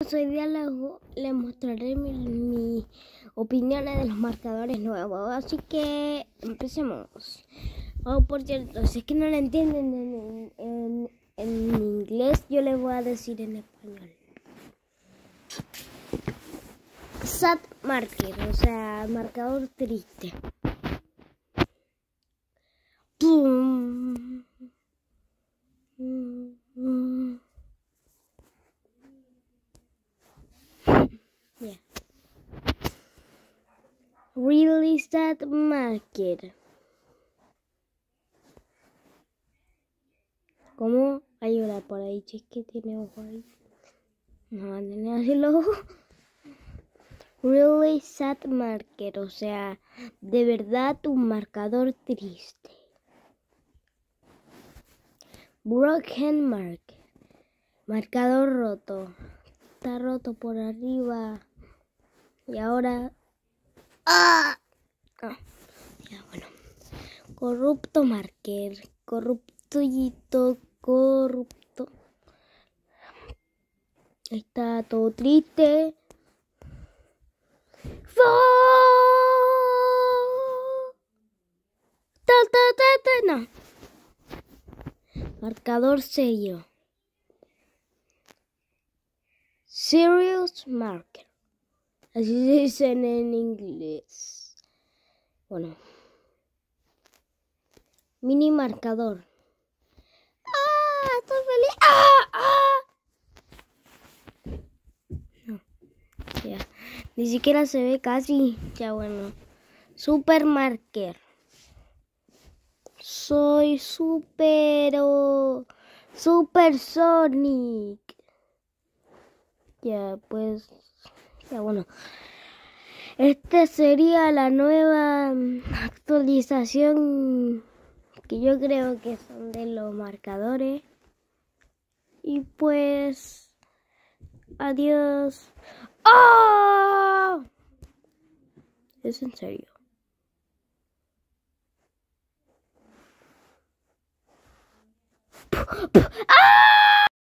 Hoy día les, les mostraré mi, mi opiniones de los marcadores nuevos, así que empecemos. Oh, por cierto, si es que no lo entienden en, en, en inglés, yo les voy a decir en español. Sad marker, o sea, marcador triste. Really sad market. ¿Cómo? Hay una por ahí, che, que tiene ojo ahí. No, tiene así el ojo. Really sad marker, o sea, de verdad un marcador triste. Broken marker, marcador roto. Está roto por arriba. Y ahora. ¡Ah! ah ya, bueno. Corrupto marker. Corruptoyito. Corrupto. Está todo triste. Ta, ta, no. Marcador serio. Serious marker. Así se dicen en inglés. Bueno. Mini marcador. ¡Ah! ¡Estoy feliz! ¡Ah! ¡Ah! No. Ya. Ni siquiera se ve casi. Ya bueno. Super marker. Soy super. Super Sonic. Ya, pues, ya bueno. Esta sería la nueva actualización que yo creo que son de los marcadores. Y pues, adiós. ¡Oh! Es en serio.